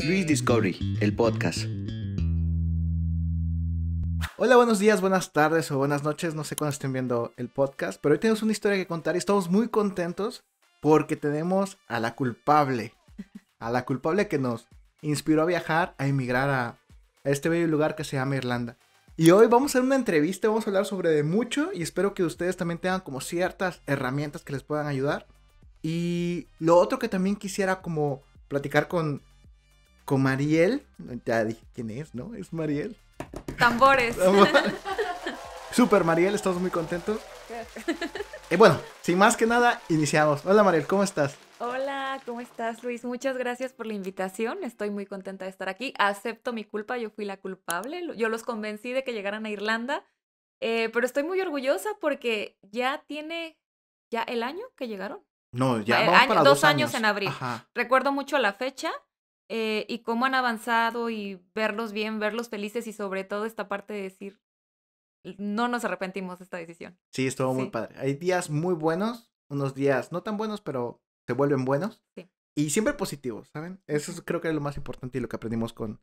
Luis Discovery, el podcast. Hola, buenos días, buenas tardes o buenas noches. No sé cuándo estén viendo el podcast, pero hoy tenemos una historia que contar y estamos muy contentos porque tenemos a la culpable. A la culpable que nos inspiró a viajar, a emigrar a, este bello lugar que se llama Irlanda. Y hoy vamos a hacer una entrevista, vamos a hablar sobre de mucho y espero que ustedes también tengan como ciertas herramientas que les puedan ayudar. Y lo otro que también quisiera como platicar con, con Mariel, ya dije quién es, ¿no? Es Mariel. Tambores. Super Mariel, estamos muy contentos. Y bueno, sin más que nada, iniciamos. Hola Mariel, ¿cómo estás? Hola, ¿cómo estás Luis? Muchas gracias por la invitación. Estoy muy contenta de estar aquí. Acepto mi culpa, yo fui la culpable. Yo los convencí de que llegaran a Irlanda. Eh, pero estoy muy orgullosa porque ya tiene ya el año que llegaron. No, ya vamos para dos, años. en abril. Recuerdo mucho la fecha eh, y cómo han avanzado y verlos bien, verlos felices y sobre todo esta parte de decir, no nos arrepentimos de esta decisión. Sí, estuvo muy padre. Hay días muy buenos, unos días no tan buenos, pero se vuelven buenos. Sí. Y siempre positivos, ¿saben? Eso creo que es lo más importante y lo que aprendimos con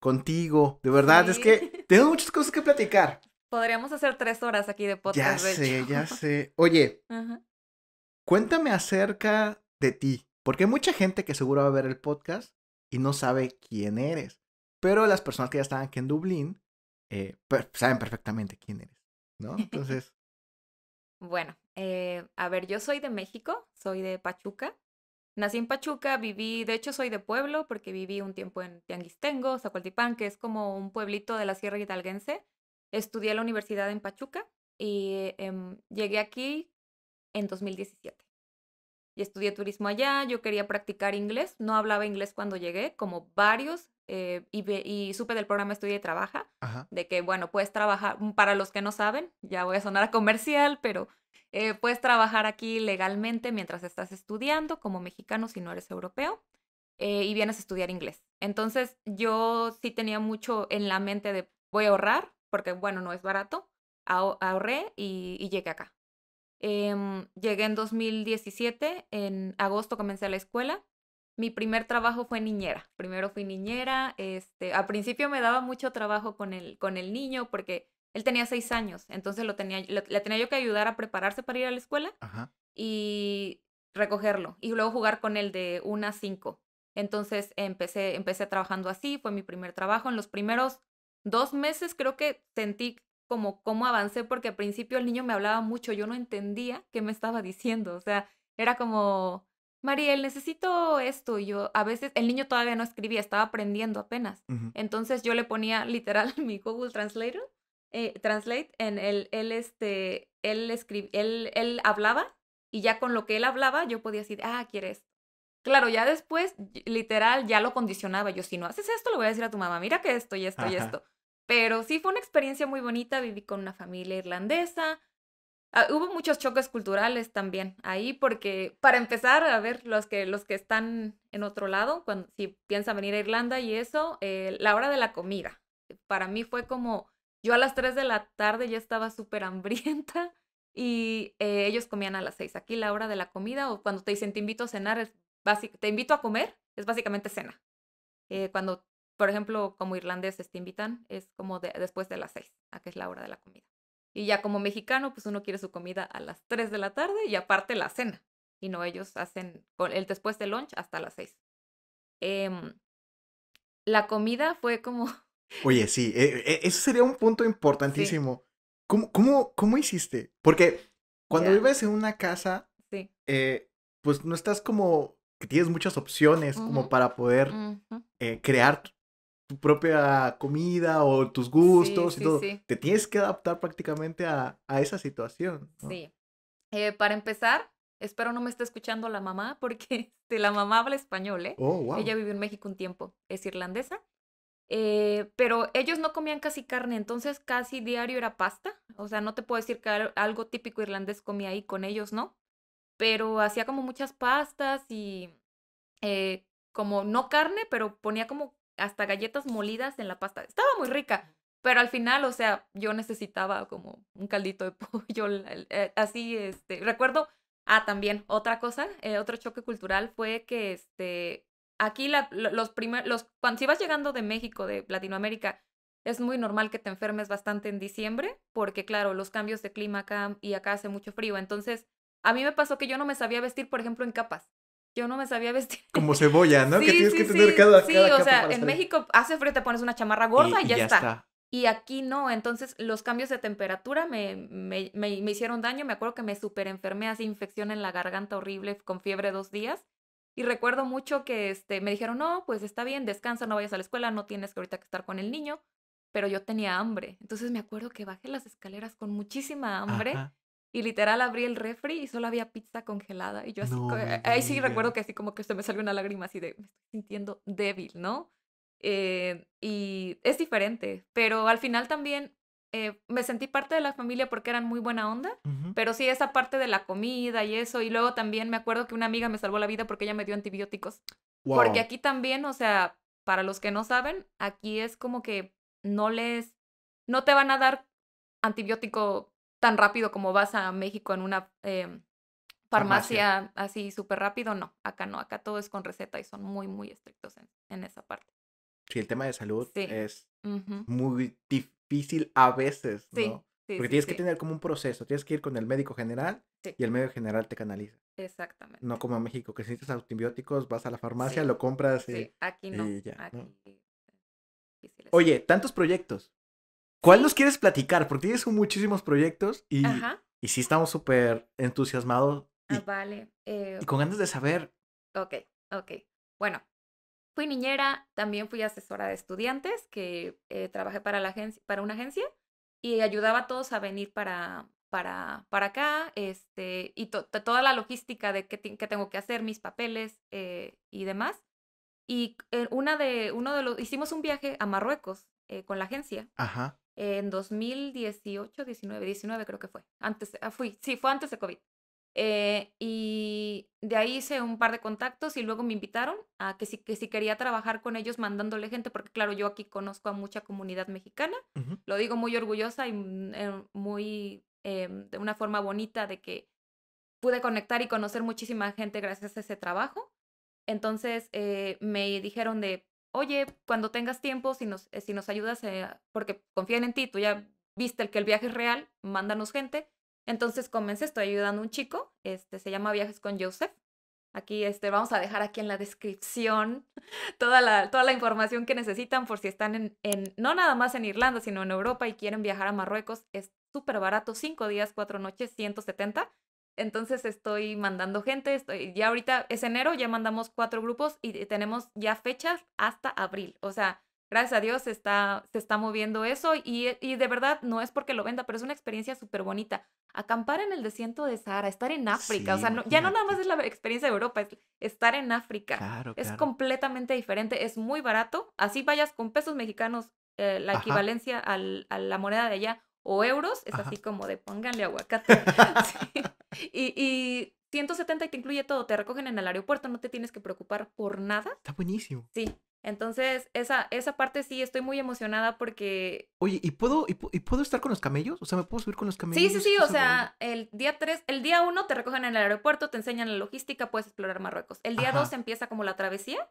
contigo. De verdad, es que tengo muchas cosas que platicar. Podríamos hacer tres horas aquí de podcast. Ya sé, ya sé. Oye, cuéntame acerca de ti. Porque hay mucha gente que seguro va a ver el podcast y no sabe quién eres. Pero las personas que ya están aquí en Dublín eh, saben perfectamente quién eres, ¿no? Entonces... bueno, eh, a ver, yo soy de México, soy de Pachuca. Nací en Pachuca, viví, de hecho soy de pueblo porque viví un tiempo en Tianguistengo, Zacualtipán, que es como un pueblito de la Sierra Hidalguense. Estudié en la universidad en Pachuca y em, llegué aquí en 2017 y estudié turismo allá, yo quería practicar inglés, no hablaba inglés cuando llegué, como varios, eh, y, y, supe del programa Estudia y Trabaja, de que, bueno, puedes trabajar, mm, para los que no saben, ya voy a sonar a comercial, pero eh, puedes trabajar aquí legalmente mientras estás estudiando como mexicano si no eres europeo. Eh, y vienes a estudiar inglés. Entonces yo sí tenía mucho en la mente de voy a ahorrar, porque bueno, no es barato, ahorré y llegué acá. Em, llegué en 2017, en agosto comencé la escuela. Mi primer trabajo fue niñera. Primero fui niñera. Este, al principio me daba mucho trabajo con el, con el niño porque él tenía seis años, entonces lo tenía, le tenía yo que ayudar a prepararse para ir a la escuela y recogerlo y luego jugar con él de una a cinco. Entonces empecé, empecé trabajando así, fue mi primer trabajo. En los primeros dos meses creo que sentí como cómo avancé, porque al principio el niño me hablaba mucho, yo no entendía qué me estaba diciendo, o sea, era como, Mariel, necesito esto, y yo a veces, el niño todavía no escribía, estaba aprendiendo apenas, entonces yo le ponía literal mi Google Translator, eh, Translate, en el, él, este, él, escribía, él, él hablaba, y ya con lo que él hablaba, yo podía decir, ah, quiere esto. Claro, ya después, literal, ya lo condicionaba. Yo, si no haces esto, le voy a decir a tu mamá, mira que esto y esto y esto. Pero sí fue una experiencia muy bonita, viví con una familia irlandesa. Ah, hubo muchos choques culturales también ahí, porque para empezar, a ver, los que, los que están en otro lado, cuando, si piensan venir a Irlanda y eso, eh, la hora de la comida. Para mí fue como, yo a las 3 de la tarde ya estaba súper hambrienta y eh, ellos comían a las 6. Aquí la hora de la comida o cuando te dicen te invito a cenar, es te invito a comer, es básicamente cena. Eh, cuando por ejemplo, como irlandeses te invitan, es como después de las seis, a que es la hora de la comida. Y ya como mexicano, pues uno quiere su comida a las tres de la tarde y aparte la cena. Y no, ellos hacen el después del lunch hasta las seis. Em, la comida fue como... Oye, sí, e, e, eso sería un punto importantísimo. ¿Cómo, cómo, cómo hiciste? Porque cuando vives en una casa, sí. eh, pues no estás como que tienes muchas opciones como para poder eh, crear tu propia comida o tus gustos y todo. Te tienes que adaptar prácticamente a, a esa situación. Sí. Eh, para empezar, espero no me esté escuchando la mamá, porque este, la mamá habla español, ¿eh? Oh, Ella vivió en México un tiempo, es irlandesa. Eh, pero ellos no comían casi carne, entonces casi diario era pasta. O sea, no te puedo decir que algo típico irlandés comía ahí con ellos, ¿no? Pero hacía como muchas pastas y eh, como no carne, pero ponía como hasta galletas molidas en la pasta. Estaba muy rica, pero al final, o sea, yo necesitaba como un caldito de pollo, eh, así, este, recuerdo, ah, también otra cosa, eh, otro choque cultural fue que, este, aquí los primeros, los, cuando si vas llegando de México, de Latinoamérica, es muy normal que te enfermes bastante en diciembre, porque claro, los cambios de clima acá y acá hace mucho frío. Entonces, a mí me pasó que yo no me sabía vestir, por ejemplo, en capas. Yo no me sabía vestir. Como cebolla, ¿no? que tienes sí, que tener sí, cada, sí, cada o sea, en. México hace frío, te pones una chamarra gorda y, ya, está. está. Y aquí no, entonces los cambios de temperatura me, me, me- me hicieron daño. Me acuerdo que me super enfermé así, infección en la garganta horrible, con fiebre dos días. Y recuerdo mucho que este, me dijeron, no, pues está bien, descansa, no vayas a la escuela, no tienes que ahorita que estar con el niño. Pero yo tenía hambre. Entonces me acuerdo que bajé las escaleras con muchísima hambre Ajá. Y literal abrí el refri y solo había pizza congelada. Y yo así, No co- me ahí sí recuerdo que así como que se me salió una lágrima así de, me estoy sintiendo débil, ¿no? Eh, y es diferente, pero al final también eh, me sentí parte de la familia porque eran muy buena onda, Ujú. pero sí esa parte de la comida y eso, y luego también me acuerdo que una amiga me salvó la vida porque ella me dio antibióticos, porque aquí también, o sea, para los que no saben, aquí es como que no les, no te van a dar antibiótico tan rápido como vas a México en una em, farmacia, así súper rápido, no, acá no, acá todo es con receta y son muy, muy estrictos en, en esa parte. Sí, el tema de salud Sí. es muy difícil a veces, Sí, ¿no? sí, Porque tienes que tener como un proceso, tienes que ir con el médico general y el médico general te canaliza. Exactamente. No como en México, que si necesitas antibióticos, vas a la farmacia, lo compras y... Aquí no. y ya, ¿no? aquí es difícil eso. Oye, tantos proyectos. ¿Cuál nos quieres platicar? Porque tienes muchísimos proyectos y, Ajá. y sí estamos súper entusiasmados y, Ah, vale. eh, y con ganas de saber. Ok, ok. Bueno, fui niñera, también fui asesora de estudiantes, que eh, trabajé para, la agencia, para una agencia y ayudaba a todos a venir para, para, para acá, este, y to- to- toda la logística de qué, qué tengo que hacer, mis papeles eh, y demás. Y eh, una de, uno de los, hicimos un viaje a Marruecos eh, con la agencia Ajá. En 2018, 19, 19 creo que fue. Antes, ah, fui, sí, fue antes de COVID. Eh, y de ahí hice un par de contactos y luego me invitaron a que si, que si quería trabajar con ellos mandándole gente, porque claro, yo aquí conozco a mucha comunidad mexicana, ujú. lo digo muy orgullosa y mm, eh, muy eh, de una forma bonita de que pude conectar y conocer muchísima gente gracias a ese trabajo. Entonces eh, me dijeron de, oye, cuando tengas tiempo, si nos, eh, si nos ayudas, eh, porque confían en ti, tú ya viste que el viaje es real, mándanos gente. Entonces comencé, estoy ayudando a un chico, este, se llama Viajes con Joseph. Aquí este, vamos a dejar aquí en la descripción toda la, toda la información que necesitan por si están en, en, no nada más en Irlanda, sino en Europa y quieren viajar a Marruecos. Es súper barato, cinco días, cuatro noches, 170. Entonces estoy mandando gente, estoy, ya ahorita es enero, ya mandamos cuatro grupos y tenemos ya fechas hasta abril. O sea, gracias a Dios se está, se está moviendo eso y, y de verdad no es porque lo venda, pero es una experiencia súper bonita. Acampar en el desierto de Sahara, estar en África, o Sí, sea, no- ya no nada más es la experiencia de Europa, es estar en África. Claro, Es claro. completamente diferente, es muy barato. Así vayas con pesos mexicanos, eh, la Ajá. equivalencia al- a la moneda de allá, o euros, es Ajá. así como de pónganle aguacate. Sí. Y, y 170 y te incluye todo, te recogen en el aeropuerto, no te tienes que preocupar por nada. Está buenísimo. Sí, entonces esa, esa parte sí estoy muy emocionada porque... Oye, ¿y puedo, y, y puedo estar con los camellos? O sea, ¿me puedo subir con los camellos? Sí, sí, sí, o sea, el día 3, el día 1 te recogen en el aeropuerto, te enseñan la logística, puedes explorar Marruecos. El día Ajá. 2 empieza como la travesía,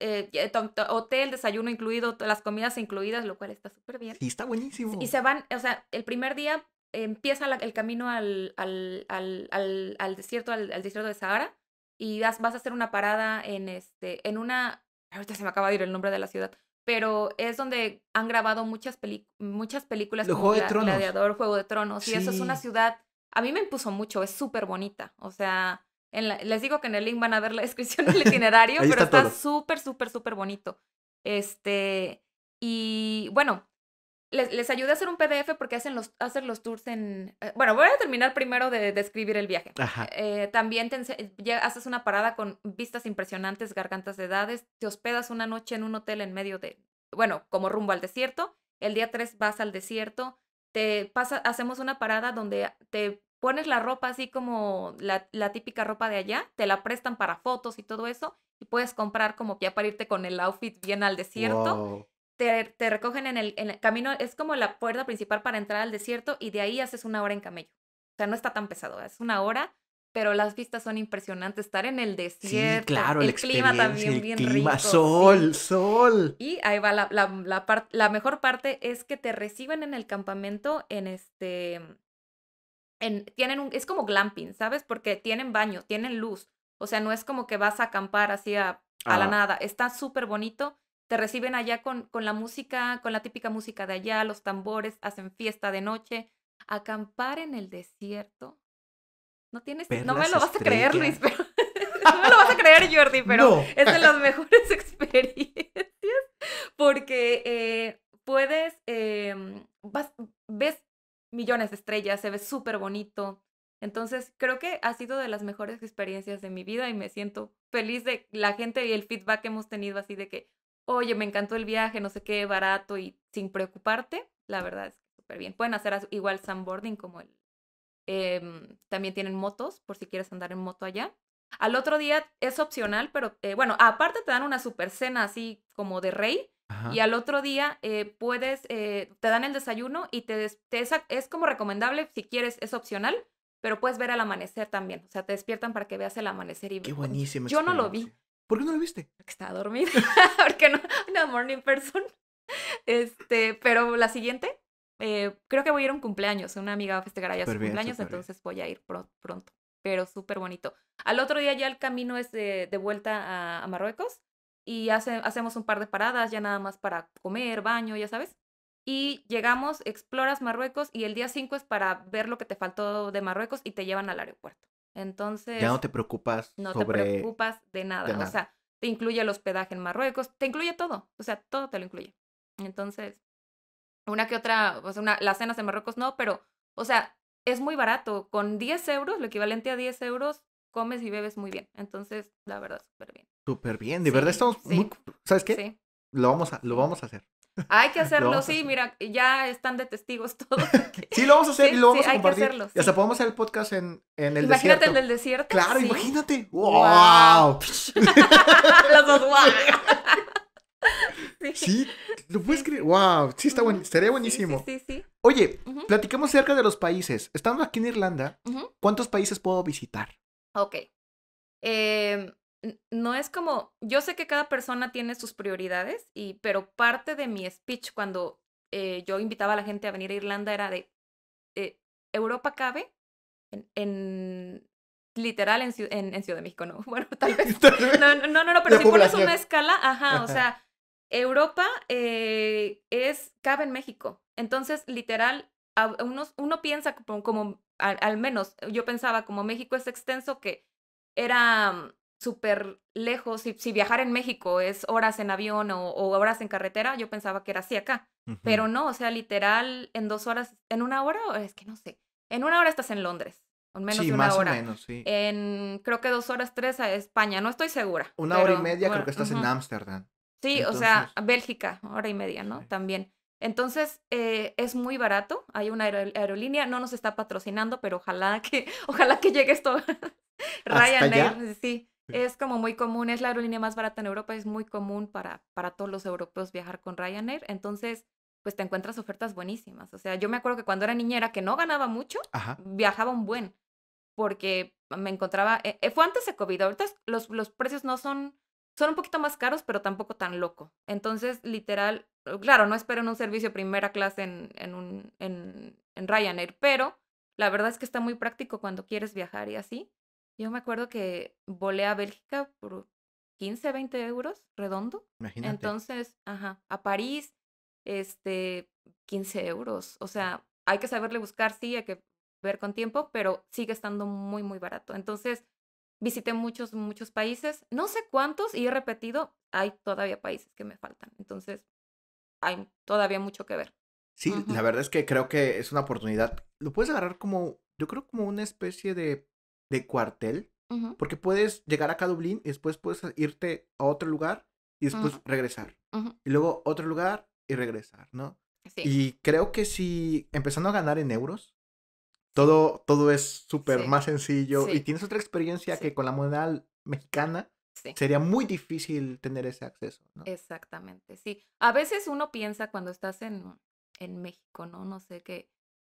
eh, to- hotel, desayuno incluido, las comidas incluidas, lo cual está súper bien. Sí, está buenísimo. Y se van, o sea, el primer día empieza la- el camino al, al, al, desierto, al, desierto de Sahara, y vas, vas a hacer una parada en, este, en una, ahorita se me acaba de ir el nombre de la ciudad, pero es donde han grabado muchas, peli- muchas películas como Juego de Gla- Tronos. Gladiador, Juego de Tronos, y eso es una Sí. ciudad, a mí me impuso mucho, es súper bonita, o sea... en la- les digo que en el link van a ver la descripción del itinerario, pero está súper, súper, súper bonito. Este, y bueno, les, les ayudé a hacer un PDF porque hacen los, hacen los tours en... eh, Bueno, voy a terminar primero de describir el viaje. Ajá. Eh, también te ya haces una parada con vistas impresionantes, gargantas de edades, te hospedas una noche en un hotel en medio de, bueno, como rumbo al desierto. El día 3 vas al desierto, te pasa, hacemos una parada donde te pones la ropa así como la, la típica ropa de allá, te la prestan para fotos y todo eso, y puedes comprar como ya para irte con el outfit bien al desierto Wow. te, te recogen en el, en el camino, es como la puerta principal para entrar al desierto y de ahí haces una hora en camello. O sea, no está tan pesado, es una hora pero las vistas son impresionantes. Estar en el desierto. Sí, claro, el clima también el bien clima, rico. sí. sol, sol. Y ahí va la, la, la, par- la mejor parte es que te reciben en el campamento en este. En, tienen un, es como glamping, ¿sabes? Porque tienen baño, tienen luz. O sea, no es como que vas a acampar así a, a la nada. Está súper bonito. Te reciben allá con, con la música, con la típica música de allá, los tambores, hacen fiesta de noche. Acampar en el desierto. No tienes, Ver no me lo vas a creer, Luis, pero no me lo vas a creer, Jordi, pero No. es de las mejores experiencias porque eh, puedes, em, millones de estrellas, se ve súper bonito. Entonces, creo que ha sido de las mejores experiencias de mi vida y me siento feliz de la gente y el feedback que hemos tenido así de que, oye, me encantó el viaje, no sé qué, barato y sin preocuparte. La verdad es súper bien. Pueden hacer igual sandboarding como el... em, también tienen motos, por si quieres andar en moto allá. Al otro día es opcional, pero eh, bueno, aparte te dan una super cena así como de rey. Ajá. Y al otro día eh, puedes, eh, te dan el desayuno y te, des- te es, es como recomendable, si quieres, es opcional, pero puedes ver el amanecer también. O sea, te despiertan para que veas el amanecer y Qué buenísima Yo no lo vi. ¿Por qué no lo viste? porque estaba dormida, porque no, una morning person. Este, pero la siguiente, eh, creo que voy a ir a un cumpleaños. Una amiga va a festejar allá su Súper bien, cumpleaños, bien. entonces voy a ir pro- pronto. Pero súper bonito. Al otro día ya el camino es de, de vuelta a, a Marruecos y hace- hacemos un par de paradas ya nada más para comer, baño, ya sabes. Y llegamos, exploras Marruecos y el día 5 es para ver lo que te faltó de Marruecos y te llevan al aeropuerto. Entonces, Ya no te preocupas no te preocupas de nada. nada. O sea, te incluye el hospedaje en Marruecos, te incluye todo. O sea, todo te lo incluye. Entonces, una que otra, o sea, una, las cenas en Marruecos no, pero, o sea, es muy barato. Con 10 euros, lo equivalente a 10 euros, comes y bebes muy bien. Entonces, la verdad, súper bien. Súper bien, de Sí, verdad estamos sí. muy... ¿Sabes qué? Sí. Lo vamos a, lo vamos a hacer. Hay que hacerlo, sí, hacer. mira, ya están de testigos todos. Sí, lo vamos a hacer Sí, y lo sí, vamos a hay que compartir. hacerlo, Y hasta sí. podemos hacer el podcast en, en el Imagínate desierto. el desierto. Claro, imagínate. ¡Wow! Los dos, guau. Sí, ¿lo puedes creer? ¡Wow! Sí, está buen... Estaría buenísimo. Sí, sí. Oye, Ujú, platiquemos acerca de los países. Estando aquí en Irlanda. ¿cuántos países puedo visitar? Ok. N- no es como, yo sé que cada persona tiene sus prioridades, y, pero parte de mi speech cuando eh, yo invitaba a la gente a venir a Irlanda era de, eh, Europa cabe en, en- literal en, en, en Ciudad de México, no, bueno, tal vez. No, no, no, no, pero La si pones población. una escala, ajá, Ajá. o sea, Europa eh, es, cabe en México. Entonces, literal, a- unos, uno piensa como, como al, al menos, yo pensaba como México es extenso que era súper lejos, si, si viajar en México es horas en avión o, o horas en carretera, yo pensaba que era así acá. Pero no, o sea, literal, en dos horas, en una hora, es que no sé, en una hora estás en Londres, en menos sí, de una más hora. o menos, sí. En creo que dos horas, tres a España, no estoy segura. Una hora y media bueno, creo que estás en. Ámsterdam. Sí, o sea, Bélgica, hora y media, ¿no? Sí. También. Entonces, eh, es muy barato. Hay una aero- aerolínea, no nos está patrocinando, pero ojalá que, ojalá que llegue esto. Ryanair, allá? Sí. Es como muy común, es la aerolínea más barata en Europa, es muy común para, para todos los europeos viajar con Ryanair. Entonces, pues te encuentras ofertas buenísimas. O sea, yo me acuerdo que cuando era niñera, que no ganaba mucho, Ajá. viajaba un buen, porque me encontraba, eh, eh, fue antes de COVID, ahorita los, los precios no son, son un poquito más caros, pero tampoco tan loco. Entonces, literal, claro, no esperen un servicio primera clase en, en, un, en, en Ryanair, pero la verdad es que está muy práctico cuando quieres viajar y así. Yo me acuerdo que volé a Bélgica por 15, 20 euros redondo. Imagínate. Entonces, ajá, a París, este, 15 euros. O sea, hay que saberle buscar, sí, hay que ver con tiempo, pero sigue estando muy, muy barato. Entonces, visité muchos, muchos países. No sé cuántos y he repetido, hay todavía países que me faltan. Entonces, hay todavía mucho que ver. Sí, la verdad es que creo que es una oportunidad. Lo puedes agarrar como, yo creo como una especie de, de cuartel, porque puedes llegar acá a Dublín y después puedes irte a otro lugar y después regresar. Y luego otro lugar y regresar, ¿no? Sí. Y creo que si empezando a ganar en euros, todo, todo es súper Sí. más sencillo y tienes otra experiencia que con la moneda mexicana sería muy difícil tener ese acceso, ¿no? Exactamente, sí. A veces uno piensa cuando estás en, en México, ¿no? No sé, que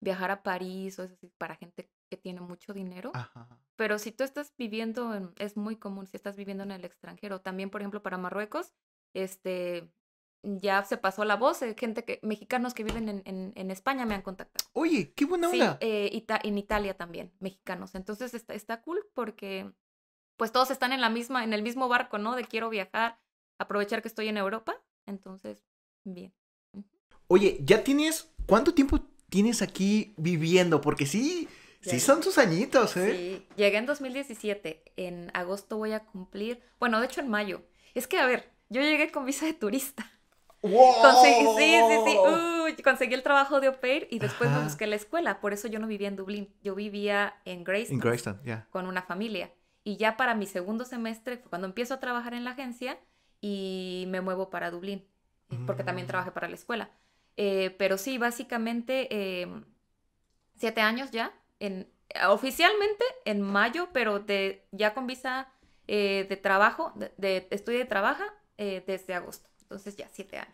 viajar a París o eso así para gente que tiene mucho dinero. Ajá. Pero si tú estás viviendo, en- es muy común si estás viviendo en el extranjero. También, por ejemplo, para Marruecos, este, ya se pasó la voz. eh, gente que, mexicanos que viven en, en- en España me han contactado. Oye, qué buena Sí, onda. eh, Ita- en Italia también, mexicanos. Entonces está, está cool porque pues todos están en la misma, en el mismo barco, ¿no? De quiero viajar, aprovechar que estoy en Europa. Entonces, bien. Oye, ya tienes, ¿cuánto tiempo tienes aquí viviendo? Porque sí, sí son tus añitos, ¿eh? Sí, llegué en 2017. En agosto voy a cumplir, bueno, de hecho en mayo. Es que, a ver, yo llegué con visa de turista. ¡Wow! Conseguí, sí, sí, sí. uy, conseguí el trabajo de au pair y después Ajá. me busqué la escuela. Por eso yo no vivía en Dublín. Yo vivía en Grayston. En Greyston, ya. con una familia. Y ya para mi segundo semestre cuando empiezo a trabajar en la agencia y me muevo para Dublín, eh, porque también Mm. trabajé para la escuela. Eh, pero sí, básicamente eh, siete años ya, en, oficialmente en mayo, pero de, ya con visa eh, de trabajo, de, de estudio de trabajo, eh, desde agosto. Entonces ya siete años.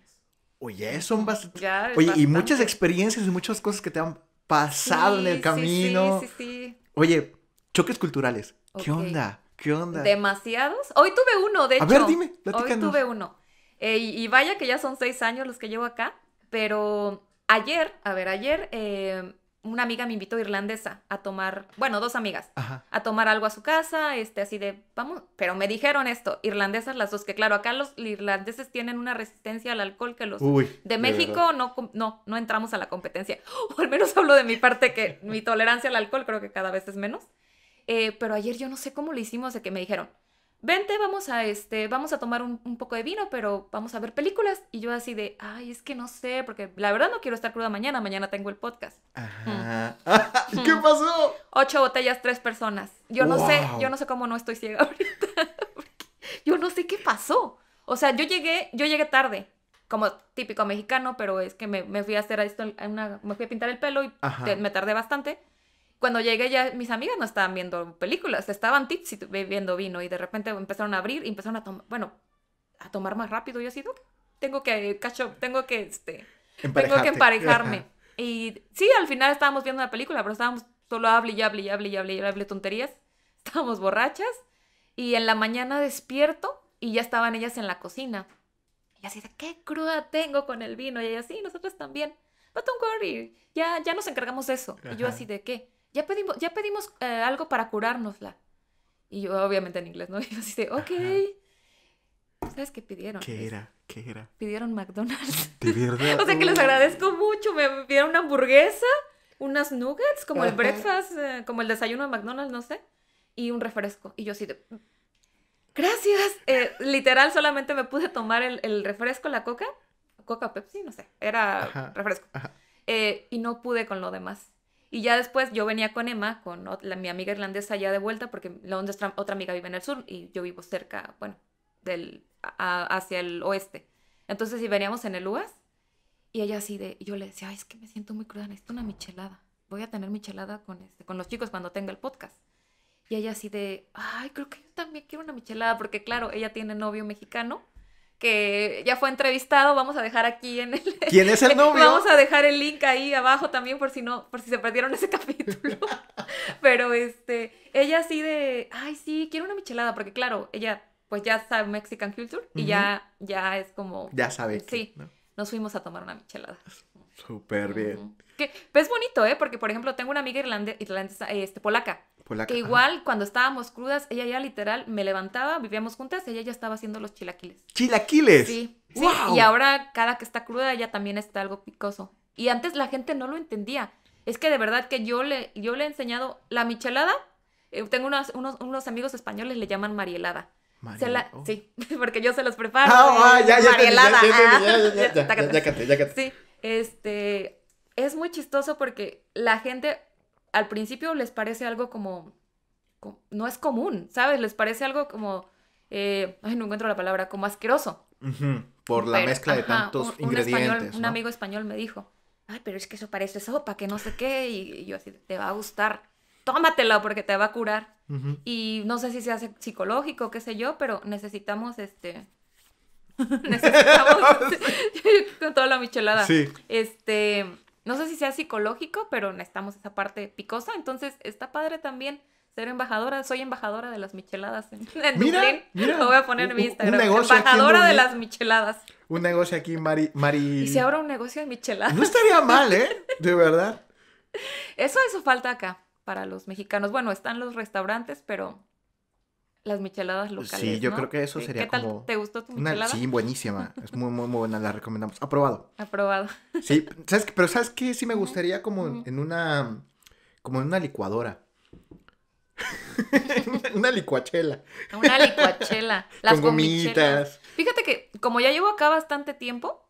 Oye, son bastante... Ya Oye, y muchas experiencias y muchas cosas que te han pasado en el camino. Sí, sí, sí. Oye, choques culturales. ¿Qué onda? ¿Qué onda? Demasiados. Hoy tuve uno, de hecho. A ver, dime, Hoy platícanos. tuve uno. Eh, y, y vaya que ya son seis años los que llevo acá. Pero ayer, a ver, ayer eh, una amiga me invitó irlandesa a tomar, bueno, dos amigas, Ajá. a tomar algo a su casa, este, así de, vamos, pero me dijeron esto, irlandesas las dos, que claro, acá los irlandeses tienen una resistencia al alcohol que los Uy. de. México no, no, no entramos a la competencia. O al menos hablo de mi parte que mi tolerancia al alcohol creo que cada vez es menos. Eh, pero ayer yo no sé cómo lo hicimos de que me dijeron, vente, vamos a, este, vamos a tomar un, un poco de vino, pero vamos a ver películas. Y yo así de, ay, es que no sé, porque la verdad no quiero estar cruda mañana, mañana tengo el podcast. Ajá. ¿Qué Mm. pasó? Ocho botellas, tres personas. Yo no sé, yo no sé cómo no estoy ciega ahorita. porque yo no sé qué pasó. O sea, yo llegué, yo llegué tarde, como típico mexicano, pero es que me, me fui a hacer esto, una, me fui a pintar el pelo y te- me tardé bastante. Cuando llegué ya mis amigas no estaban viendo películas, estaban tipsy bebiendo vino y de repente empezaron a abrir y empezaron a tomar, bueno, a tomar más rápido. Yo así, "Ok, tengo que, cacho, tengo que, este, tengo que emparejarme. Ajá. Y sí, al final estábamos viendo una película, pero estábamos solo hable y hable y hable y hable y hable tonterías. Estábamos borrachas y en la mañana despierto y ya estaban ellas en la cocina. Y así de, qué cruda tengo con el vino. Y ellas, sí, nosotros también. But don't worry, ya, ya nos encargamos de eso. Y yo Ajá. así de, ¿qué? Ya pedimos, ya pedimos eh, algo para curárnosla. Y yo, obviamente en inglés, ¿no? Y yo así de, ok. ¿Sabes qué pidieron? ¿Qué era? ¿Qué era? Pidieron McDonald's. De verdad. O sea que les agradezco mucho. Me pidieron una hamburguesa, unas nuggets, como el breakfast, eh, como el desayuno de McDonald's, no sé. Y un refresco. Y yo así de. Gracias. Eh, literal, solamente me pude tomar el, el refresco, la coca. Coca Pepsi, no sé. Era Ajá. refresco. Eh, y no pude con lo demás. Y ya después yo venía con Emma, con mi amiga irlandesa ya de vuelta, porque la otra, amiga vive en el sur y yo vivo cerca, bueno, del, hacia el oeste. Entonces, si veníamos en el UAS, y ella así de, yo le decía, ay, es que me siento muy cruda, necesito una michelada. Voy a tener michelada con, este, con los chicos cuando tenga el podcast. Y ella así de, ay, creo que yo también quiero una michelada, porque claro, ella tiene novio mexicano que ya fue entrevistado, vamos a dejar aquí en el... ¿Quién es el novio? Vamos a dejar el link ahí abajo también por si no, por si se perdieron ese capítulo. Pero este, ella así de, ay, sí, quiero una michelada, porque claro, ella pues ya sabe Mexican Culture y ya, ya es como, Ya sabe. que- Sí. ¿no? nos fuimos a tomar una michelada. Súper bien. Ujú. Que, pero es bonito, ¿eh? Porque, por ejemplo, tengo una amiga irlande- irlandesa, este, polaca, Polaca, que igual cuando estábamos crudas, ella ya literal me levantaba, vivíamos juntas, ella ya estaba haciendo los chilaquiles. Chilaquiles. Sí. Y ahora cada que está cruda ella también está algo picoso. Y antes la gente no lo entendía. Es que de verdad que yo le, yo le he enseñado la michelada. eh, tengo unos, unos, unos amigos españoles le llaman marielada. Se la- oh. Sí, porque yo se los preparo. Ah, ah, ya, ya, marielada, ya, ya, ya, ya, ya, tácate. ya, ya capté, ya capté. Sí, este, es muy chistoso porque la gente al principio les parece algo como, co- no es común, ¿sabes? Les parece algo como, eh, ay, no encuentro la palabra, como asqueroso. Por la Pero, mezcla de tantos un- un ingredientes. español- Un amigo español me dijo, ay, pero es que eso parece sopa, que no sé qué, y, yo así, te va a gustar, tómatelo porque te va a curar. Y no sé si se hace psicológico, qué sé yo, pero necesitamos este. necesitamos con toda la michelada. Sí. Este. No sé si sea psicológico, pero necesitamos esa parte picosa. Entonces, está padre también ser embajadora. Soy embajadora de las micheladas en, en Mira, Dublín. mira, Lo voy a poner en mi Instagram. embajadora de las micheladas. Un negocio aquí, Mari. Mari... Y si abro un negocio de micheladas. No estaría mal, ¿eh? De verdad. Eso, eso falta acá para los mexicanos. Bueno, están los restaurantes, pero las micheladas locales. Sí, yo ¿no? creo que eso Sí. sería ¿Qué tal? como ¿Te gustó tu Una, michelada? sí, buenísima. Es muy, muy, muy buena. La recomendamos. Aprobado. Aprobado. Sí, ¿sabes? Pero ¿sabes qué? Sí me gustaría como en- una... Como en una licuadora. una licuachela. Una licuachela. Las con gomitas. Fíjate que como ya llevo acá bastante tiempo,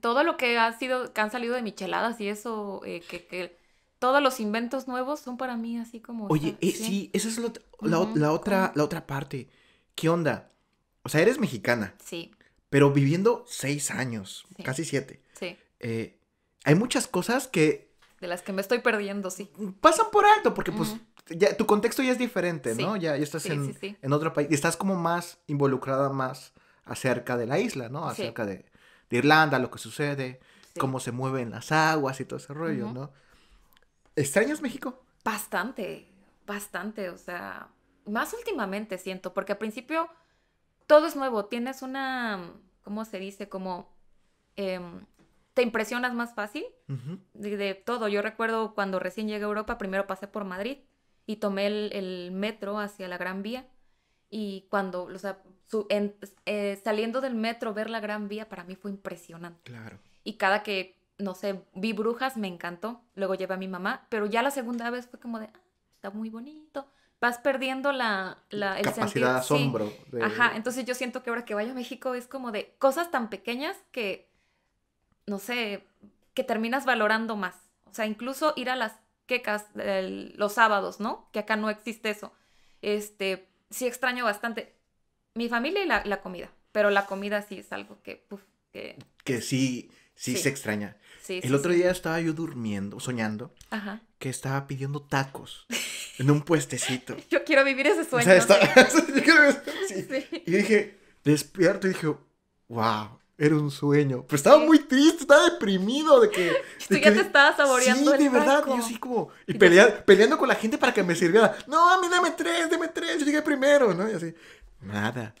todo lo que ha sido, que han salido de micheladas y eso, eh, que, que todos los inventos nuevos son para mí así como... Oye, eh, sí, esa es lo- la, Ujú, la otra, ¿cómo? la otra parte. ¿Qué onda? O sea, eres mexicana, Sí, pero viviendo seis años, Sí. casi siete. sí. eh, hay muchas cosas que De las que me estoy perdiendo, sí. pasan por alto, porque pues ya tu contexto ya es diferente, Sí. ¿no? Ya, ya estás Sí, en, sí, en otro país y estás como más involucrada más acerca de la isla, ¿no? Acerca de, de Irlanda, lo que sucede, cómo se mueven las aguas y todo ese rollo, Ujú. ¿no? ¿Extrañas México? Bastante, bastante, o sea, más últimamente siento, porque al principio todo es nuevo, tienes una, ¿cómo se dice? Como, em, te impresionas más fácil de, de todo. Yo recuerdo cuando recién llegué a Europa, primero pasé por Madrid y tomé el, el metro hacia la Gran Vía y cuando, o sea, su- en- eh, saliendo del metro, ver la Gran Vía para mí fue impresionante. Claro. Y cada que, no sé, vi brujas, me encantó. Luego llevé a mi mamá, pero ya la segunda vez fue como de, ah, está muy bonito. Vas perdiendo la, la el Capacidad sentido. de sí. asombro. de- Ajá, entonces yo siento que ahora que vaya a México es como de cosas tan pequeñas que, no sé, que terminas valorando más. O sea, incluso ir a las quecas el- los sábados, ¿no? Que acá no existe eso. Este, sí extraño bastante mi familia y la, la comida, pero la comida sí es algo que, uf, que Que sí, sí, Sí. se extraña. sí, El sí, otro sí. día estaba yo durmiendo, soñando, Ajá. que estaba pidiendo tacos en un puestecito. Yo quiero vivir ese O sueño. sea, sí. que sí. Sí. Y dije, despierto y dije, wow, era un sueño. Pero estaba Sí. muy triste, estaba deprimido de que... Tú de ya que- te estabas saboreando Sí, el de verdad, taco. y yo así como... Y Y pelea- peleando con la gente para que me sirviera. No, a mí dame tres, dame tres, yo llegué primero, ¿no? Y así, nada.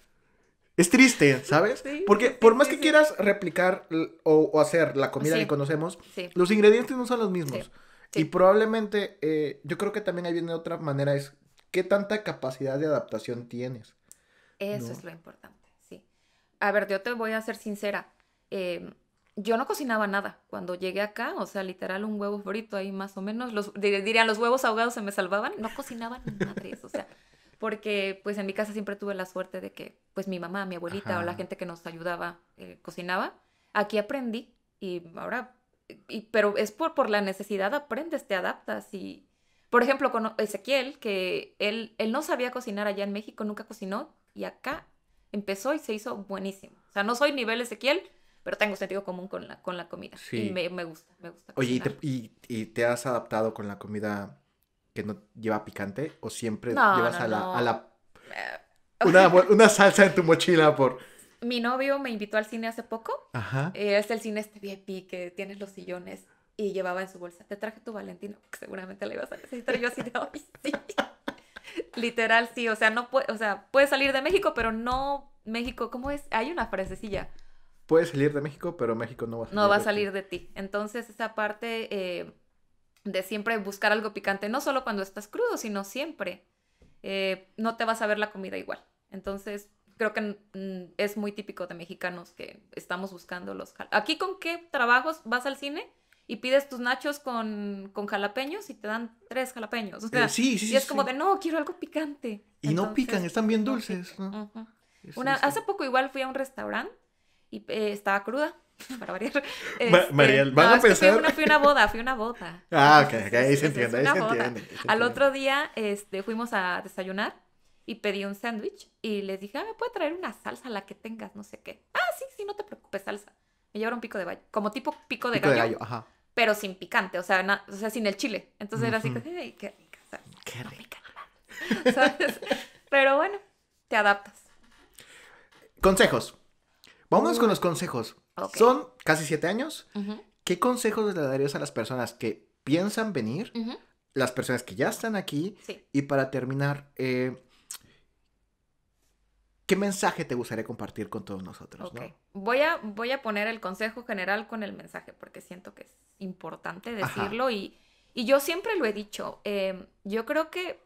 Es triste, ¿sabes? Sí, Porque por más que quieras replicar o, o hacer la comida que conocemos, los ingredientes no son los mismos. Y probablemente, eh, yo creo que también ahí viene otra manera, es qué tanta capacidad de adaptación tienes. Eso ¿no? es lo importante, sí. A ver, yo te voy a ser sincera. eh, yo no cocinaba nada cuando llegué acá, o sea, literal un huevo frito ahí más o menos. Los, dir- dirían, los huevos ahogados se me salvaban. No cocinaba ni madres, o sea, porque pues en mi casa siempre tuve la suerte de que pues mi mamá, mi abuelita o la Ajá. gente que nos ayudaba eh, cocinaba. Aquí aprendí y ahora, y, pero es por, por la necesidad, aprendes, te adaptas y... Por ejemplo, con Ezequiel, que él, él no sabía cocinar allá en México, nunca cocinó, y acá empezó y se hizo buenísimo. O sea, no soy nivel Ezequiel, pero tengo sentido común con la, con la comida. Sí. Y me, me gusta, me gusta. Oye, ¿y te, y, y te has adaptado con la comida que no lleva picante? ¿O siempre No, llevas no, a la, no. a la Eh, una, una salsa en tu mochila por... Mi novio me invitó al cine hace poco. Ajá. Eh, es el cine este VIP que tienes los sillones y llevaba en su bolsa. Te traje tu Valentino, seguramente la ibas a necesitar. Yo así de, "Ay, sí". Literal, sí. O sea, no puede, o sea, puede salir de México, pero no México. ¿Cómo es? Hay una frasecilla. Puedes salir de México, pero México no va a salir no va a de ti. salir de ti. Entonces, esa parte eh, de siempre buscar algo picante, no solo cuando estás crudo, sino siempre, eh, no te vas a ver la comida igual. Entonces, creo que mm, es muy típico de mexicanos que estamos buscando los... Aquí con qué trabajos vas al cine y pides tus nachos con, con jalapeños y te dan tres jalapeños. O sea, Eh, sí, sí, y sí. es como de, no, quiero algo picante. Y no pican, están bien dulces, Una, es- hace poco igual fui a un restaurante y eh, estaba cruda, para variar. Ma- Mariel, van a es que fui pensar- una, fui a una boda, fui a una boda. Ah, ok, ok, ahí se entiende, ahí se entiende. Al otro día este, fuimos a desayunar y pedí un sándwich y les dije, ah, ¿me puede traer una salsa, la que tengas, no sé qué? Ah, sí, sí, no te preocupes, salsa. Me llevaron pico de gallo, como tipo pico de Pico gallo, de gallo, ajá. pero sin picante, o sea, na- o sea, sin el chile. Entonces era así, ay, qué rica. Qué No ¿sabes? Pero bueno, te adaptas. Consejos. Vámonos Uh. con los consejos. Ok. Son casi siete años. Ujú. ¿qué consejos le darías a las personas que piensan venir, las personas que ya están aquí? Sí. Y para terminar, eh, ¿qué mensaje te gustaría compartir con todos nosotros? Voy, a, voy a poner el consejo general con el mensaje porque siento que es importante decirlo y, y yo siempre lo he dicho. eh, yo creo que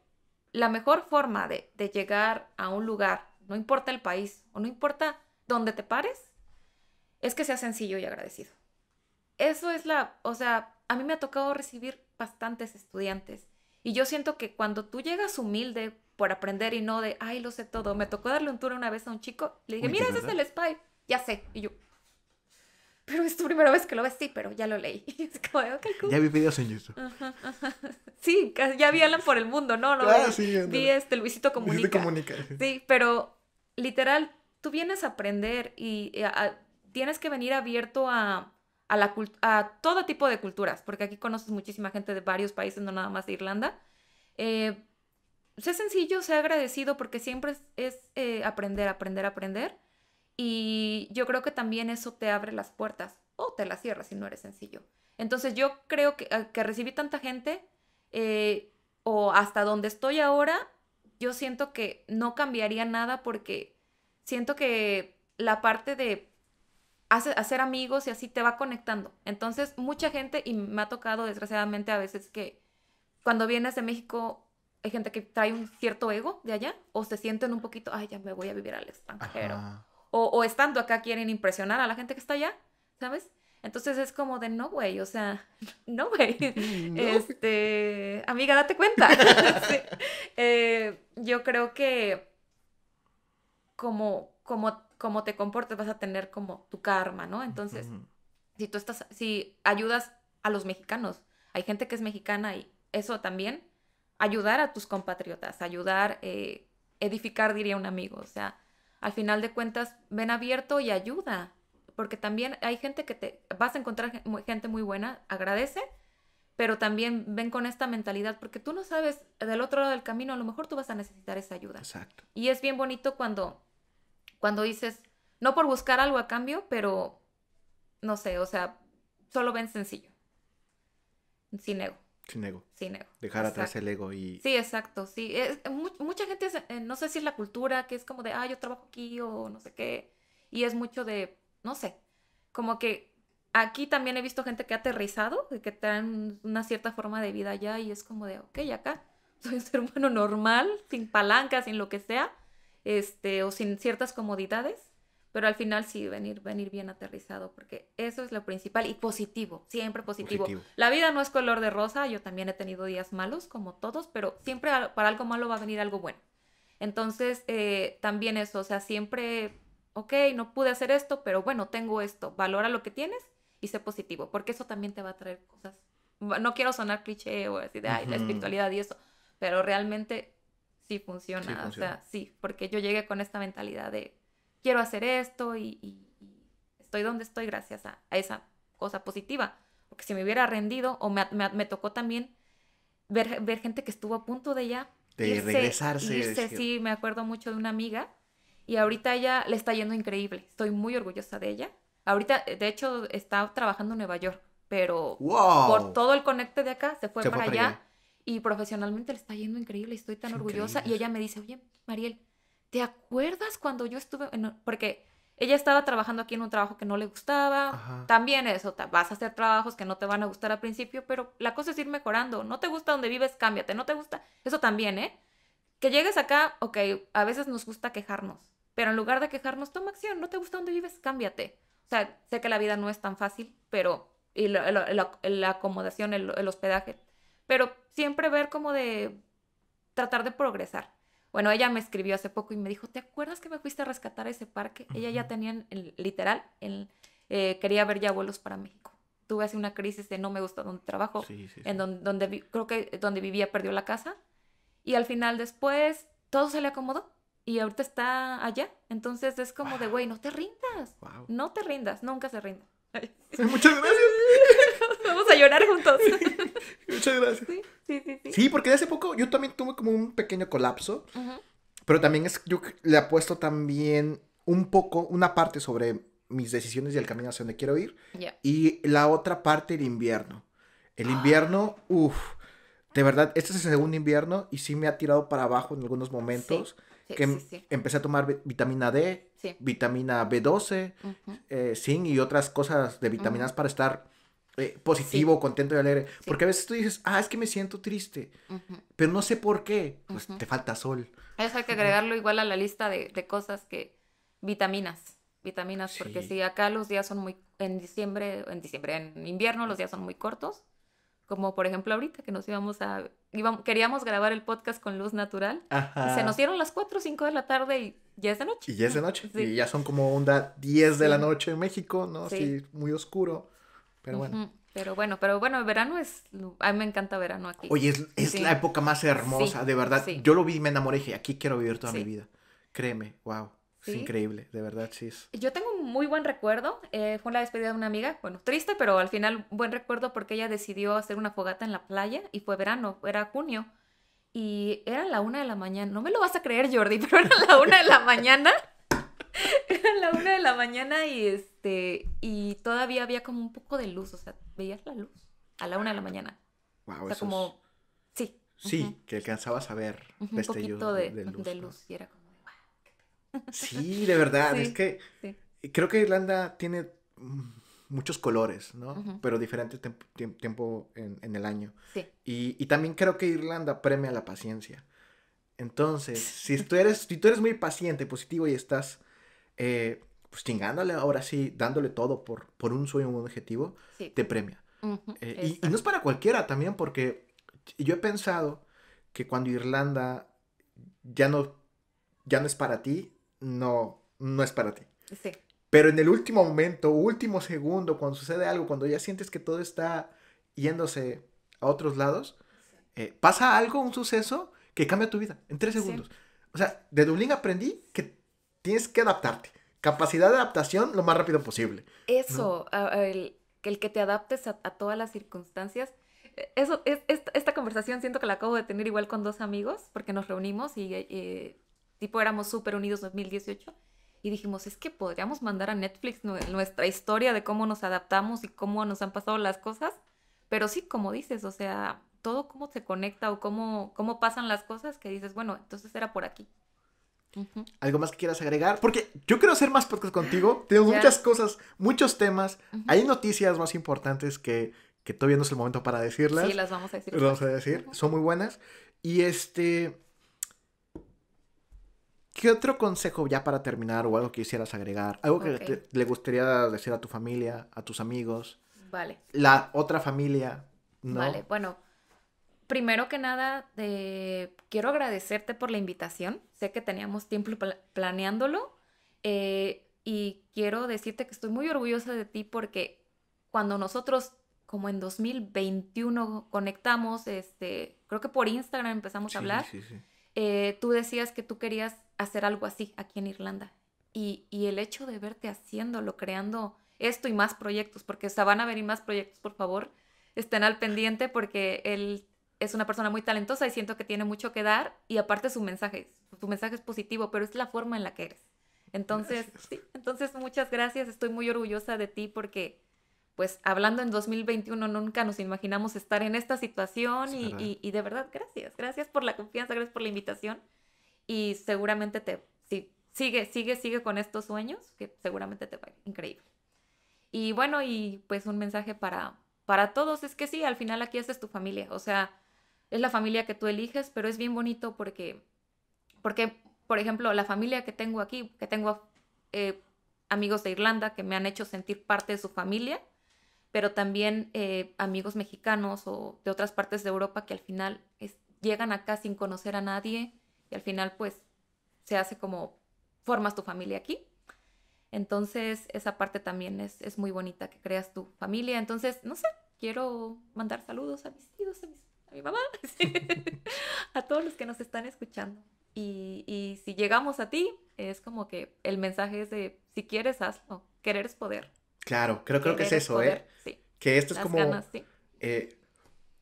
la mejor forma de, de llegar a un lugar, no importa el país o no importa dónde te pares, es que sea sencillo y agradecido. Eso es la, o sea, a mí me ha tocado recibir bastantes estudiantes y yo siento que cuando tú llegas humilde por aprender y no de, ay, lo sé todo, me tocó darle un tour una vez a un chico, le dije, Uy, ¿de mira, ese es el spy, ya sé, y yo, pero es tu primera vez que lo ves, sí, pero ya lo leí. Y es como, de, ok, cool. Ya vi videos en YouTube. Ajá, ajá. Sí, ya vi Alan por el mundo, ¿no? no Ah, vi- sí, vi este Luisito Comunica. Luisito Comunica. Sí, pero literal, tú vienes a aprender y, y a- a- tienes que venir abierto a, a, la a todo tipo de culturas, porque aquí conoces muchísima gente de varios países, no nada más de Irlanda. Eh, sé sencillo, sé agradecido, porque siempre es, eh, aprender, aprender, aprender. Y yo creo que también eso te abre las puertas o te las cierra si no eres sencillo. Entonces yo creo que, a- que recibí tanta gente eh, o hasta donde estoy ahora, yo siento que no cambiaría nada porque siento que la parte de hace- hacer amigos y así te va conectando. Entonces mucha gente, y me ha tocado desgraciadamente a veces que cuando vienes de México hay gente que trae un cierto ego de allá o se sienten un poquito, ay, ya me voy a vivir al extranjero o, o estando acá quieren impresionar a la gente que está allá, ¿sabes? Entonces es como de no, güey, o sea, no, güey. No. Este, amiga, date cuenta. Sí. Eh, yo creo que como, como, como te comportes vas a tener como tu karma, ¿no? Entonces, Ujú. si tú estás, si ayudas a los mexicanos, hay gente que es mexicana y eso también, ayudar a tus compatriotas, ayudar, eh, edificar, diría un amigo, o sea, al final de cuentas, ven abierto y ayuda, porque también hay gente que te, vas a encontrar gente muy buena, agradece, pero también ven con esta mentalidad, porque tú no sabes, del otro lado del camino, a lo mejor tú vas a necesitar esa ayuda. Exacto. Y es bien bonito cuando, cuando dices, no por buscar algo a cambio, pero no sé, o sea, solo ven sencillo. Sin ego, Sin ego. sin ego. Dejar atrás el ego y... Sí, exacto, sí. Es- mucha gente, es- eh, no sé si es la cultura, que es como de, ah, yo trabajo aquí o no sé qué. Y es mucho de, no sé, como que aquí también he visto gente que ha aterrizado, que traen una cierta forma de vida allá y es como de, ok, acá soy un ser humano normal, sin palanca, sin lo que sea, este, o sin ciertas comodidades, pero al final sí, venir, venir bien aterrizado, porque eso es lo principal y positivo, siempre positivo. Positivo. La vida no es color de rosa, yo también he tenido días malos, como todos, pero siempre para algo malo va a venir algo bueno. Entonces, eh, también eso, o sea, siempre, ok, no pude hacer esto, pero bueno, tengo esto, valora lo que tienes y sé positivo, porque eso también te va a traer cosas. No quiero sonar cliché o así de, ay, la espiritualidad y eso, pero realmente sí funciona, Sí o sea, sí, porque yo llegué con esta mentalidad de, quiero hacer esto y, y- y estoy donde estoy gracias a, a esa cosa positiva. Porque si me hubiera rendido, o me, me- me tocó también ver, ver gente que estuvo a punto de ya De regresarse, irse, sí, me acuerdo mucho de una amiga y ahorita ella le está yendo increíble. Estoy muy orgullosa de ella. Ahorita, de hecho, está trabajando en Nueva York, pero ¡Wow! por todo el conecte de acá se fue, Se para, fue para allá, allá. Y profesionalmente le está yendo increíble estoy tan orgullosa. Y ella me dice, oye, Mariel, ¿te acuerdas cuando yo estuve en... Porque ella estaba trabajando aquí en un trabajo que no le gustaba. Ajá. También eso, vas a hacer trabajos que no te van a gustar al principio, pero la cosa es ir mejorando. No te gusta donde vives, cámbiate. No te gusta, eso también, ¿eh? Que llegues acá, ok, a veces nos gusta quejarnos, pero en lugar de quejarnos, toma acción. No te gusta donde vives, cámbiate. O sea, sé que la vida no es tan fácil, pero... Y la- la acomodación, el, el hospedaje. Pero siempre ver como de tratar de progresar. Bueno, ella me escribió hace poco y me dijo, ¿te acuerdas que me fuiste a rescatar a ese parque? Ella ya tenía, en- en- literal, en- eh, quería ver ya vuelos para México. Tuve así una crisis de no me gusta donde trabajo, Sí, sí, sí. en donde, donde vi- creo que donde vivía perdió la casa. Y al final después todo se le acomodó y ahorita está allá. Entonces es como de, güey, no te rindas, Wow. no te rindas, nunca se rinda. Muchas gracias. Vamos a llorar juntos. Muchas gracias. sí, sí, sí. sí. Sí, porque de hace poco yo también tuve como un pequeño colapso. Pero también es, yo le apuesto también un poco, una parte sobre mis decisiones y el camino hacia donde quiero ir. Y la otra parte, el invierno. El invierno, uff, de verdad, este es el segundo invierno y sí me ha tirado para abajo en algunos momentos. Sí, que sí, sí. empecé a tomar vi- vitamina D, vitamina B12, Ujú. eh, zinc y otras cosas de vitaminas para estar eh, positivo, contento y alegre. Porque a veces tú dices, ah, es que me siento triste, pero no sé por qué. Pues te falta sol. Eso hay que agregarlo igual a la lista de, de cosas que... Vitaminas. Vitaminas, porque si acá los días son muy... En diciembre, en diciembre, en invierno los días son muy cortos. Como por ejemplo ahorita que nos íbamos a... íbamos- queríamos grabar el podcast con luz natural. Ajá. Y se nos dieron las 4 o 5 de la tarde y ya es de noche. Y ya es de noche. Sí. Y ya son como onda 10 de la noche en México, ¿no? Sí. Así muy oscuro. Pero bueno. Pero bueno, pero bueno, el verano es... A mí me encanta verano aquí. Oye, es, es la época más hermosa, de verdad. Yo lo vi y me enamoré y dije, aquí quiero vivir toda mi vida. Créeme, wow. Es Sí. increíble, de verdad, sí. Es... Yo tengo un muy buen recuerdo. eh, fue la despedida de una amiga. Bueno, triste, pero al final buen recuerdo porque ella decidió hacer una fogata en la playa y fue verano, era junio. Y era la una de la mañana. No me lo vas a creer, Jordi, pero era la una de la mañana. Era la una de la mañana y este. Y todavía había como un poco de luz. O sea, veías la luz a la una de la mañana. Wow, O sea, eso es- como. Sí. Sí, ujú, que alcanzabas a ver un destellos poquito de, de, de luz. Y era como. Sí, de verdad, Sí, es que sí. creo que Irlanda tiene muchos colores, ¿no? Pero diferente tiemp- tiemp- tiempo en, en el año. Sí. Y, y también creo que Irlanda premia la paciencia. Entonces, si tú eres, si tú eres muy paciente, positivo y estás eh, pues chingándole ahora sí, dándole todo por, por un sueño, un objetivo, Sí. te premia. Eh, y- y, no es para cualquiera también, porque yo he pensado que cuando Irlanda ya no, ya no es para ti, no, no es para ti. Sí. Pero en el último momento, último segundo, cuando sucede algo, cuando ya sientes que todo está yéndose a otros lados, eh, pasa algo, un suceso que cambia tu vida en tres Sí. segundos. O sea, de Dublín aprendí que tienes que adaptarte. Capacidad de adaptación lo más rápido posible. Eso, a el, que el que te adaptes a, a todas las circunstancias. Eh, Eso, es, esta, esta conversación siento que la acabo de tener igual con dos amigos, porque nos reunimos y eh, tipo éramos súper unidos 2018 y dijimos, es que podríamos mandar a Netflix nue- nuestra historia de cómo nos adaptamos y cómo nos han pasado las cosas, pero sí, como dices, o sea, todo cómo se conecta o cómo, cómo pasan las cosas que dices, bueno, entonces era por aquí. Ujú. ¿Algo más que quieras agregar? Porque yo quiero hacer más podcast contigo. Tenemos Ya. muchas cosas, muchos temas. Ujú. Hay noticias más importantes que, que todavía no es el momento para decirlas. Sí, las vamos a decir. Las vamos a decir. Ujú. Son muy buenas. Y este. ¿Qué otro consejo ya para terminar o algo que quisieras agregar? Algo que te- le gustaría decir a tu familia, a tus amigos, Vale. la otra familia, ¿no? Vale, bueno, primero que nada, eh, quiero agradecerte por la invitación. Sé que teníamos tiempo pla- planeándolo eh, y quiero decirte que estoy muy orgullosa de ti porque cuando nosotros, como en 2021, conectamos, este, creo que por Instagram empezamos Sí, a hablar, sí, sí. eh, tú decías que tú querías hacer algo así aquí en Irlanda. Y, y el hecho de verte haciéndolo, creando esto y más proyectos, porque o sea, van a venir más proyectos, por favor, estén al pendiente porque él es una persona muy talentosa y siento que tiene mucho que dar y aparte su mensaje, su mensaje es positivo, pero es la forma en la que eres. Entonces, Gracias. sí, entonces muchas gracias, estoy muy orgullosa de ti porque pues hablando en 2021 nunca nos imaginamos estar en esta situación y- y de verdad gracias, gracias por la confianza, gracias por la invitación y seguramente te, sí, sigue, sigue, sigue con estos sueños que seguramente te va increíble. Y bueno, y pues un mensaje para, para todos es que sí, al final aquí haces tu familia, o sea, es la familia que tú eliges, pero es bien bonito porque, porque por ejemplo, la familia que tengo aquí, que tengo eh, amigos de Irlanda que me han hecho sentir parte de su familia, pero también eh, amigos mexicanos o de otras partes de Europa que al final es- llegan acá sin conocer a nadie y al final pues se hace como formas tu familia aquí. Entonces esa parte también es, es muy bonita, que creas tu familia. Entonces, no sé, quiero mandar saludos a mis tíos, a, mis- a mi mamá, a todos los que nos están escuchando. Y, y si llegamos a ti, es como que el mensaje es de, si quieres, hazlo. Querer es poder. Claro, creo, creo que es eso, poder, ¿eh? Sí, Que esto es las como ganas, sí. eh,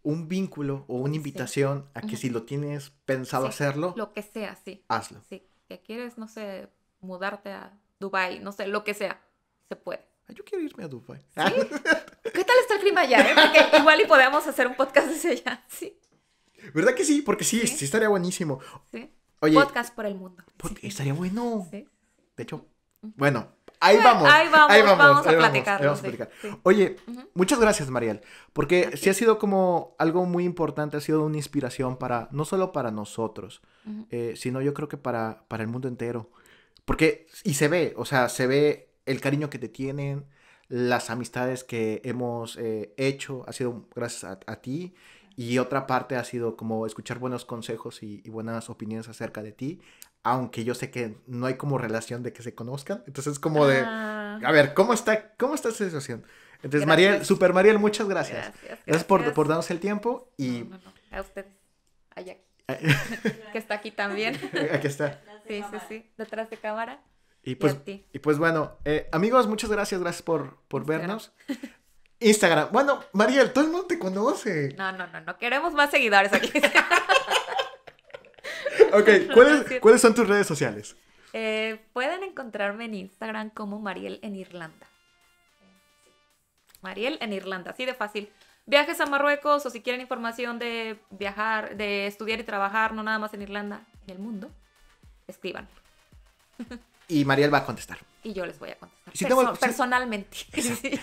un vínculo o una invitación a que si lo tienes pensado Sí, hacerlo, Lo que sea, sí. hazlo. Sí, que quieres, no sé, mudarte a Dubai, no sé, lo que sea. se puede. Ay, Yo quiero irme a Dubai. ¿Qué tal está el clima allá? eh? Porque igual y podemos hacer un podcast desde allá. Sí, ¿Verdad que sí? Porque sí, Sí. sí, estaría buenísimo. sí. Oye, Podcast por el mundo. pod- Sí. estaría bueno. Sí. De hecho, bueno, ahí vamos. ahí vamos, vamos a ahí ahí vamos a sí, platicar. sí. Oye, muchas gracias, Mariel, porque sí ha sido como algo muy importante, ha sido una inspiración para, no solo para nosotros, eh, sino yo creo que para, para el mundo entero. Porque, y se ve, o sea, se ve el cariño que te tienen, las amistades que hemos eh, hecho, ha sido gracias a, a ti. Y otra parte ha sido como escuchar buenos consejos y, y buenas opiniones acerca de ti, aunque yo sé que no hay como relación de que se conozcan. Entonces es como de, Ah, a ver, ¿cómo está, cómo está esa situación? Entonces, Gracias. Mariel, Super Mariel, muchas gracias. gracias. Gracias, por, gracias. por darnos el tiempo y No, no, no. A ustedes. Allá. Que está aquí también. aquí está. Sí, sí, sí. Detrás de cámara. Y pues, y pues bueno, eh, amigos, muchas gracias, gracias por, por vernos. Instagram. Bueno, Mariel, todo el mundo te conoce. No, no, no. No queremos más seguidores aquí. Ok, ¿cuáles. ¿cuáles son tus redes sociales? Eh, pueden encontrarme en Instagram como Mariel en Irlanda. Mariel en Irlanda, así de fácil. Viajes a Marruecos o si quieren información de viajar, de estudiar y trabajar, no nada más en Irlanda, en el mundo, escriban. Y Mariel va a contestar. Y yo les voy a contestar. Si perso- tengo- si- Personalmente.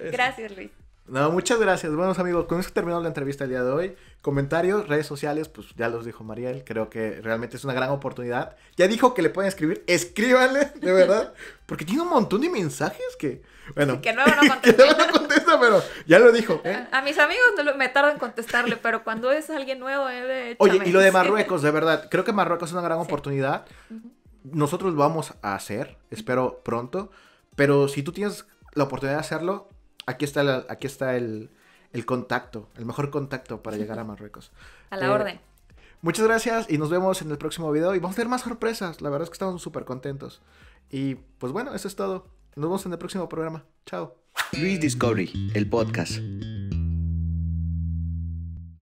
Gracias, Luis. No, muchas gracias. Buenos amigos, con eso terminamos la entrevista el día de hoy. Comentarios, redes sociales, pues ya los dijo Mariel. Creo que realmente es una gran oportunidad. Ya dijo que le pueden escribir. Escríbanle, de verdad. Porque tiene un montón de mensajes que. Bueno, Que luego no que contesté. luego no contesta, pero ya lo dijo. ¿eh? A, a mis amigos no lo- me tardo en contestarle, pero cuando es alguien nuevo, eh, Oye, y lo de. Marruecos, de verdad. Creo que Marruecos es una gran Sí. oportunidad. Nosotros lo vamos a hacer, espero pronto. Pero si tú tienes la oportunidad de hacerlo, aquí está, la- aquí está el, el contacto, el mejor contacto para llegar a Marruecos. A la Eh, orden. Muchas gracias y nos vemos en el próximo video. Y vamos a tener más sorpresas. La verdad es que estamos súper contentos. Y pues bueno, eso es todo. Nos vemos en el próximo programa. Chao. Luis Discovery, el podcast.